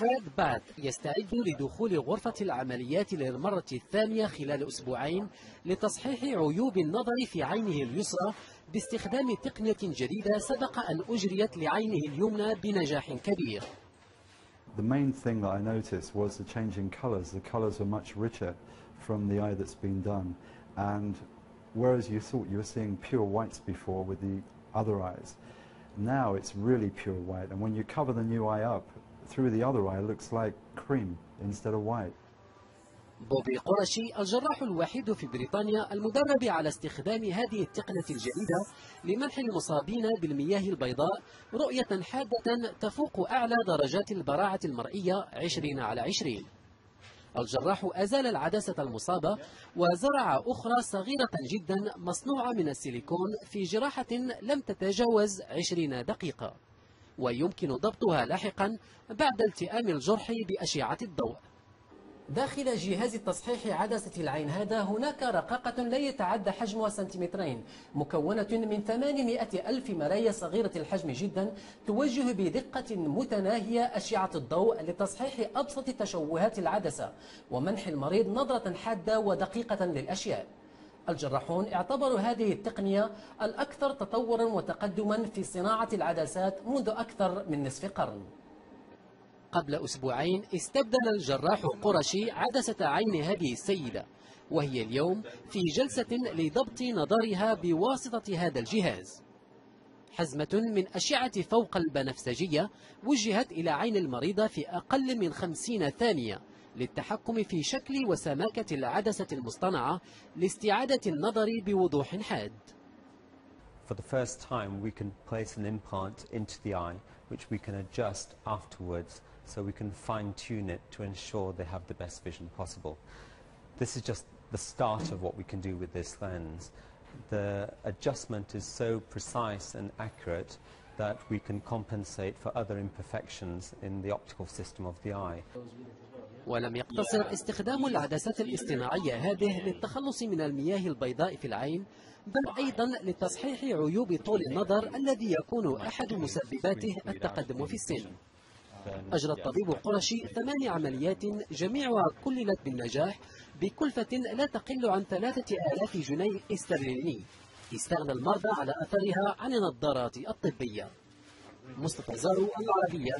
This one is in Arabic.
فريد بات يستعد لدخول غرفة العمليات للمرة الثانية خلال أسبوعين لتصحيح عيوب النظر في عينه اليسرى باستخدام تقنية جديدة سبق أن أجريت لعينه اليمنى بنجاح كبير The main thing that I noticed was the change in colours. The colours were much richer from the eye that's been done. And whereas you thought you were seeing pure whites before with the other eyes, now it's really pure white. And when you cover the new eye up, through the other eye, looks like cream instead of white. بوبي قرشي الجراح الوحيد في بريطانيا المدرب على استخدام هذه التقنية الجديدة لمنح المصابين بالمياه البيضاء رؤية حادة تفوق أعلى درجات البراعة المرئية 20 على 20 الجراح أزال العدسة المصابة وزرع أخرى صغيرة جدا مصنوعة من السيليكون في جراحة لم تتجاوز 20 دقيقة ويمكن ضبطها لاحقا بعد التئام الجرح بأشعة الضوء. داخل جهاز تصحيح عدسة العين هذا هناك رقاقة لا يتعدى حجمها سنتيمترين مكونة من 800 ألف مرايا صغيرة الحجم جدا توجه بدقة متناهية أشعة الضوء لتصحيح أبسط تشوهات العدسة ومنح المريض نظرة حادة ودقيقة للأشياء. الجراحون اعتبروا هذه التقنية الأكثر تطورا وتقدما في صناعة العدسات منذ أكثر من نصف قرن. قبل أسبوعين استبدل الجراح قرشي عدسة عين هذه السيدة وهي اليوم في جلسة لضبط نظرها بواسطة هذا الجهاز. حزمة من أشعة فوق البنفسجية وجهت إلى عين المريضة في أقل من خمسين ثانية. للتحكم في شكل وسماكة العدسة المصطنعة لاستعادة النظر بوضوح حاد. For the first time we can place an implant into the eye which we can adjust afterwards so we can fine-tune it to ensure they have the best vision possible. This is just the start of what we can do with this lens. The adjustment is so precise and accurate that we can compensate for other imperfections in the optical system of the eye. ولم يقتصر استخدام العدسات الاصطناعية هذه للتخلص من المياه البيضاء في العين بل أيضا لتصحيح عيوب طول النظر الذي يكون أحد مسبباته التقدم في السن. أجرى الطبيب قرشي ثمان عمليات جميعها كللت بالنجاح بكلفة لا تقل عن ثلاثة آلاف جنيه استرليني. استغنى المرضى على أثرها عن النظارات الطبية. مصطفى زارو العربية.